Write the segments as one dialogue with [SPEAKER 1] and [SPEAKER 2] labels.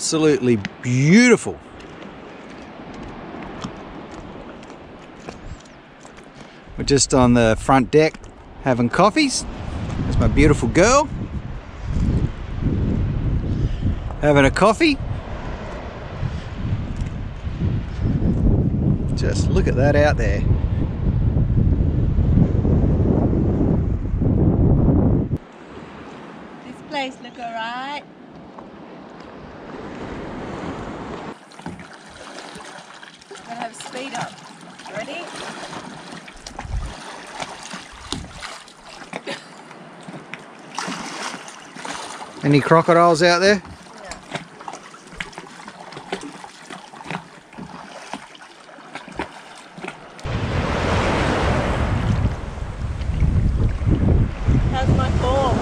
[SPEAKER 1] Absolutely beautiful. We're just on the front deck having coffees. There's my beautiful girl. Having a coffee. Just look at that out there.
[SPEAKER 2] This place look alright. Gonna have speed up. Ready?
[SPEAKER 1] Any crocodiles out there?
[SPEAKER 2] How's my form?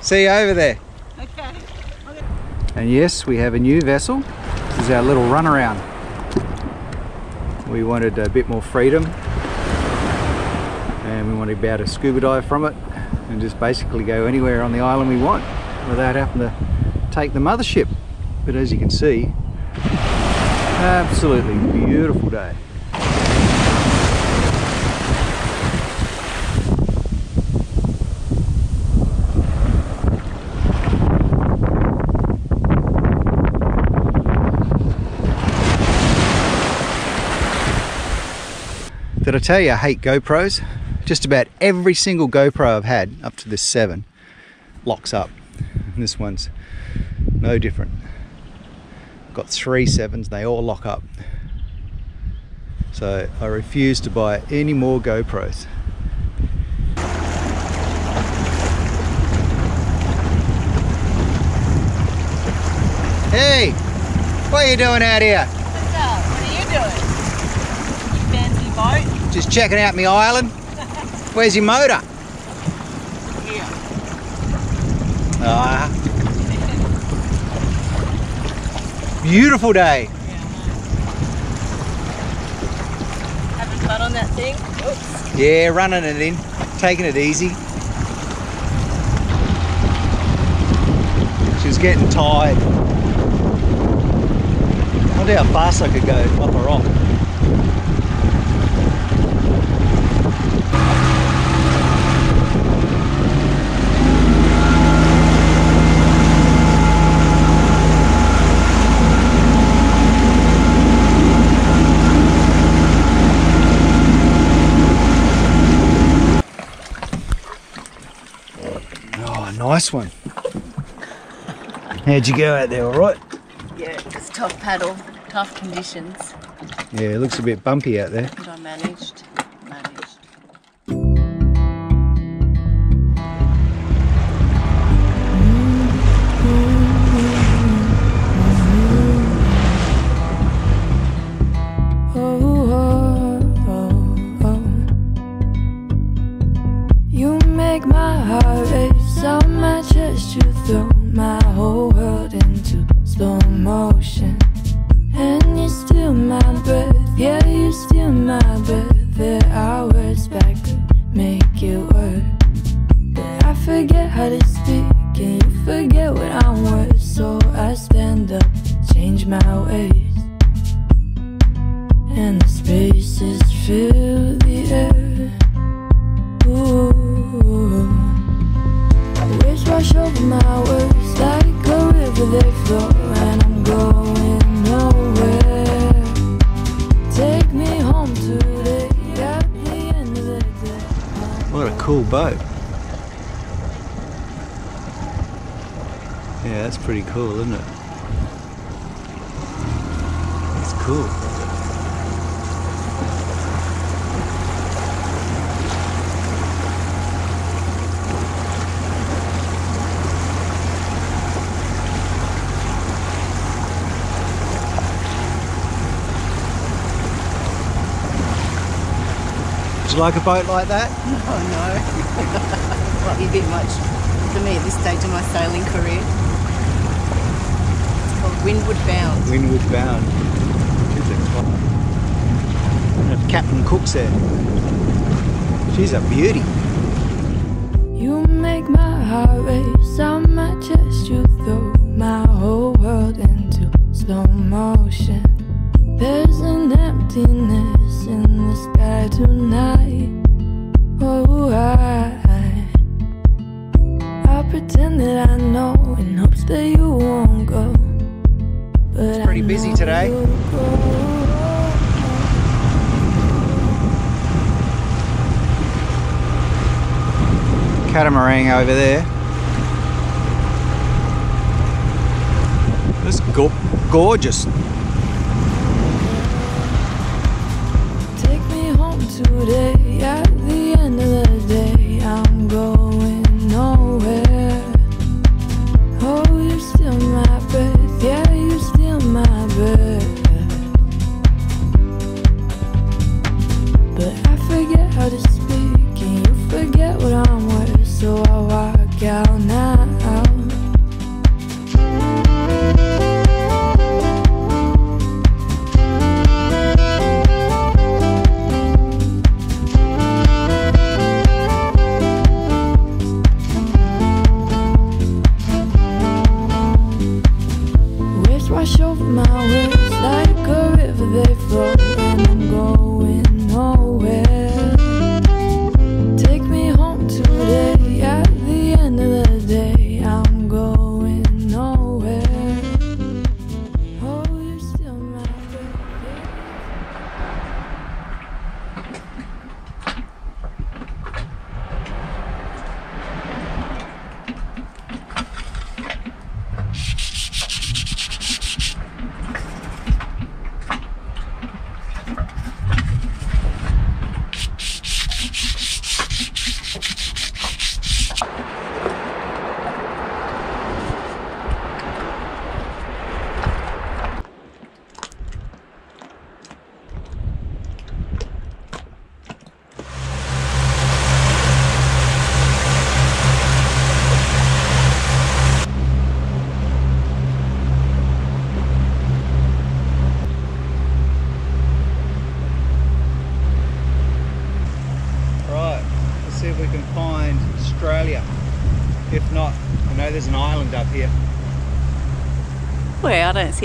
[SPEAKER 1] See you over there.
[SPEAKER 2] Okay.
[SPEAKER 1] And yes, we have a new vessel. This is our little runaround. We wanted a bit more freedom and we wanted to be able to scuba dive from it and just basically go anywhere on the island we want without having to take the mothership. But as you can see, absolutely beautiful day. Did I tell you I hate GoPros? Just about every single GoPro I've had up to this seven locks up. And this one's no different. Got three sevens, they all lock up. So I refuse to buy any more GoPros. Hey, what are you doing out here?
[SPEAKER 2] What's up? What are you doing? You fancy boat?
[SPEAKER 1] Just checking out my island. Where's your motor?
[SPEAKER 2] Here.
[SPEAKER 1] Ah. Beautiful day.
[SPEAKER 2] Having fun on that thing? Oops.
[SPEAKER 1] Yeah, running it in, taking it easy. She was getting tired. wonder how fast I could go up a rock. Oh, nice one. How'd you go out there, all right?
[SPEAKER 2] Yeah, it's tough paddle, tough conditions,
[SPEAKER 1] Yeah, it looks a bit bumpy out there.
[SPEAKER 2] but I managed. Managed.
[SPEAKER 3] Yeah,
[SPEAKER 1] that's pretty cool, isn't it? It's cool. Would you like a boat like that?
[SPEAKER 4] Oh no. Might be a bit much for me at this stage of my sailing career. It's called Windward Bound.
[SPEAKER 1] Windward bound. She's a cl- Captain Cook's there. She's a beauty.
[SPEAKER 2] You make my heart race on my chest. You throw my whole world into slow motion. There's an emptiness in the sky tonight. Oh, I, I'll pretend that I know in hopes that you won't go.
[SPEAKER 1] It's pretty busy today. Catamaran over there. It's go- gorgeous.
[SPEAKER 2] Take me home today.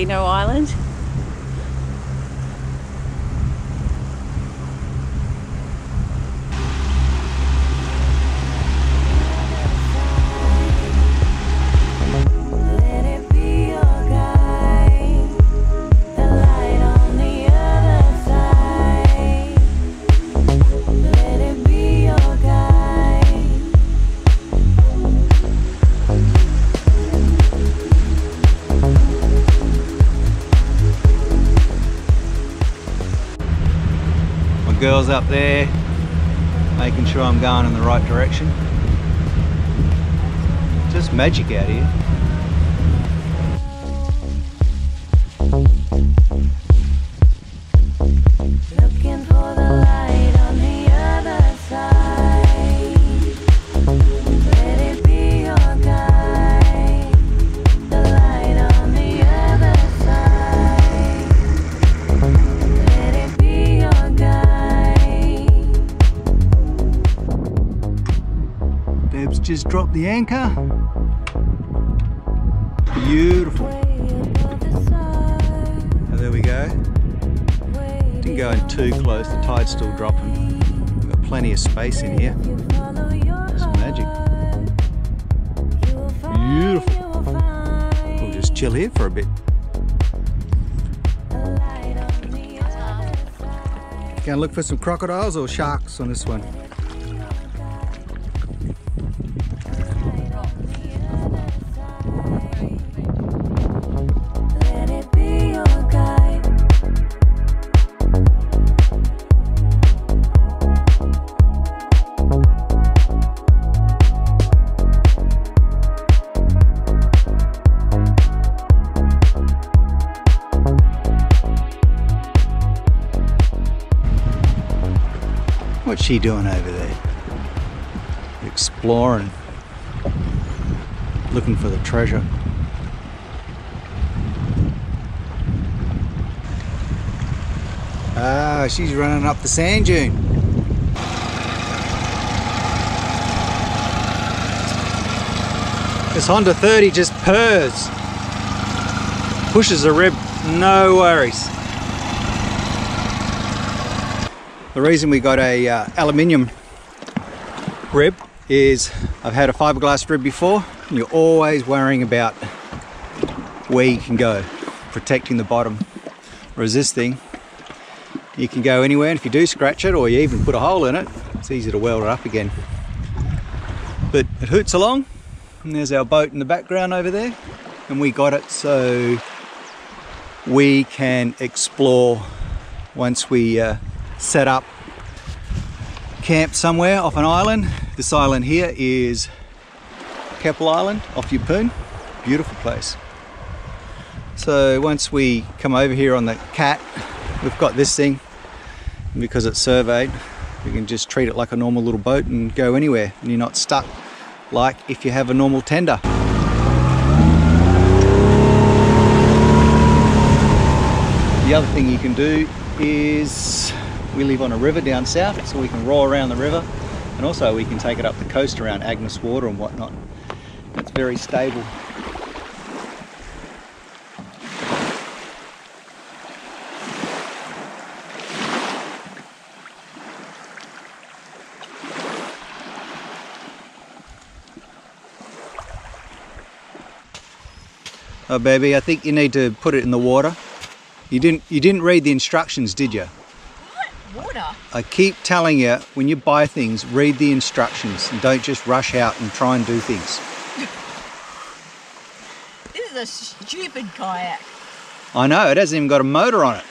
[SPEAKER 4] Well, I don't see no island.
[SPEAKER 1] Up there, making sure I'm going in the right direction. Just magic out here. Just dropped the anchor. Beautiful. Oh, there we go. Didn't go in too close, the tide's still dropping. We've got plenty of space in here. It's magic. Beautiful. We'll just chill here for a bit. Gonna look for some crocodiles or sharks on this one. She doing over there? Exploring. Looking for the treasure. Ah, she's running up the sand dune. This Honda 30 just purrs. Pushes a rib, no worries. The reason we got a uh, aluminium rib is I've had a fiberglass rib before and you're always worrying about where you can go, protecting the bottom. Whereas this thing, you can go anywhere and if you do scratch it or you even put a hole in it, it's easy to weld it up again. But it hoots along and there's our boat in the background over there and we got it so we can explore once we uh, set up camp somewhere off an island. This island here is Keppel Island off Yeppoon. Beautiful place. So once we come over here on the cat, we've got this thing. And because it's surveyed, we can just treat it like a normal little boat and go anywhere and you're not stuck like if you have a normal tender. The other thing you can do is we live on a river down south, so we can row around the river, and also we can take it up the coast around Agnes Water and whatnot. It's very stable. Oh baby, I think you need to put it in the water. You didn't you didn't read the instructions, did you?
[SPEAKER 4] Water?
[SPEAKER 1] I keep telling you, when you buy things, read the instructions and don't just rush out and try and do things.
[SPEAKER 4] This is a stupid kayak.
[SPEAKER 1] I know, it hasn't even got a motor on it.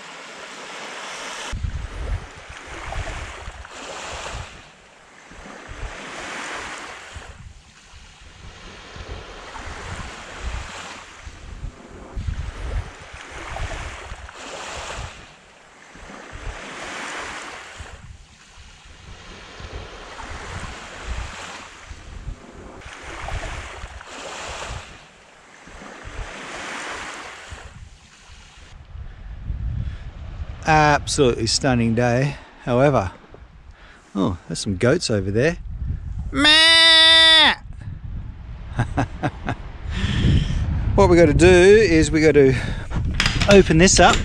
[SPEAKER 1] Absolutely stunning day. However, oh, there's some goats over there. What we got to do is we got to open this up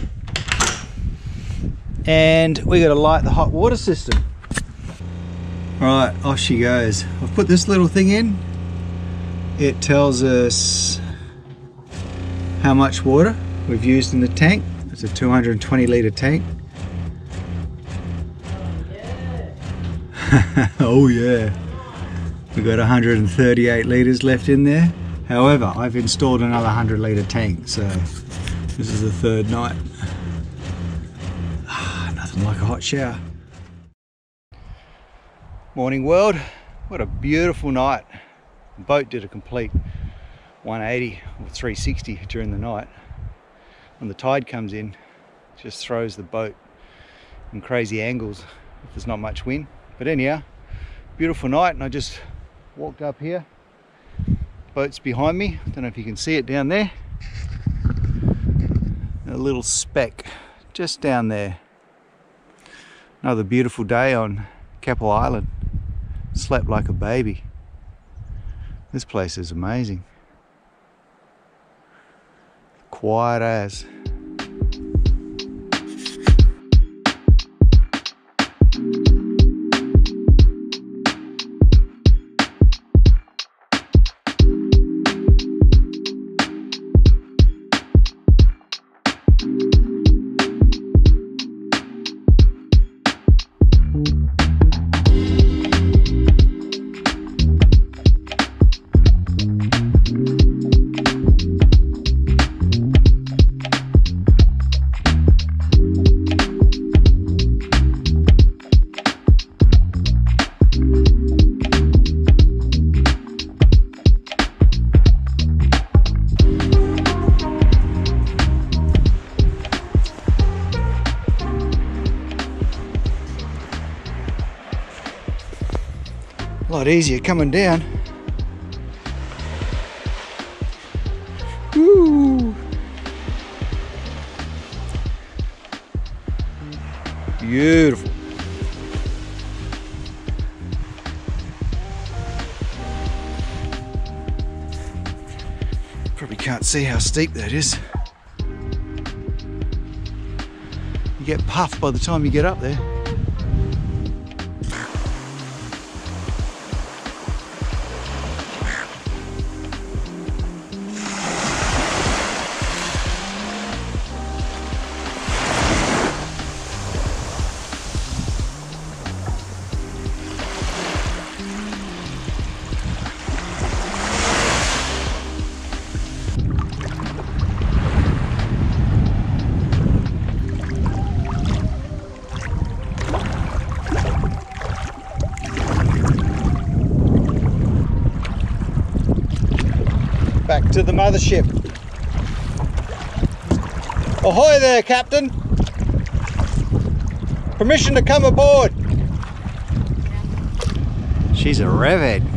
[SPEAKER 1] and we got to light the hot water system. Right, off she goes. I've put this little thing in. It tells us how much water we've used in the tank. It's a 220 litre tank. oh yeah. We've got 138 litres left in there. However, I've installed another 100 litre tank, so this is the third night. Ah, nothing like a hot shower. Morning world. What a beautiful night. The boat did a complete 180 or 360 during the night. When the tide comes in, just throws the boat in crazy angles if there's not much wind. But anyhow, beautiful night and I just walked up here. Boat's behind me. Don't know if you can see it down there. A little speck just down there. Another beautiful day on Keppel Island. Slept like a baby. This place is amazing. Quiet lot easier coming down. Woo! Beautiful. Probably can't see how steep that is. You get puffed by the time you get up there. To the mothership. Ahoy there, Captain. Permission to come aboard. She's a revhead.